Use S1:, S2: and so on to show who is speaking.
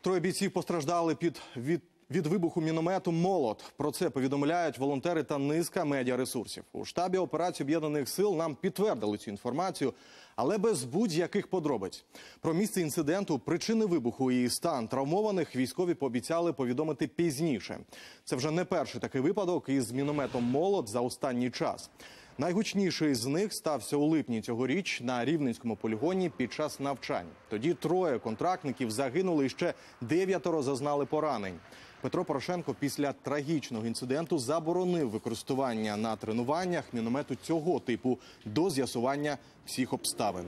S1: Троє бійців постраждали під від. Від вибуху міномету молот про це повідомляють волонтери та низка медіаресурсів. У штабі операції об'єднаних сил нам підтвердили цю інформацію, але без будь-яких подробиць. Про місце інциденту, причини вибуху і стан травмованих військові пообіцяли повідомити пізніше. Це вже не перший такий випадок із мінометом молот за останній час. Найгучніший з них стався у липні цьогоріч на рівненському полігоні під час навчань. Тоді троє контрактників загинули і ще дев'ятеро зазнали поранень. Петро Порошенко після трагічного інциденту заборонив використання на тренуваннях міномету цього типу до з'ясування всіх обставин.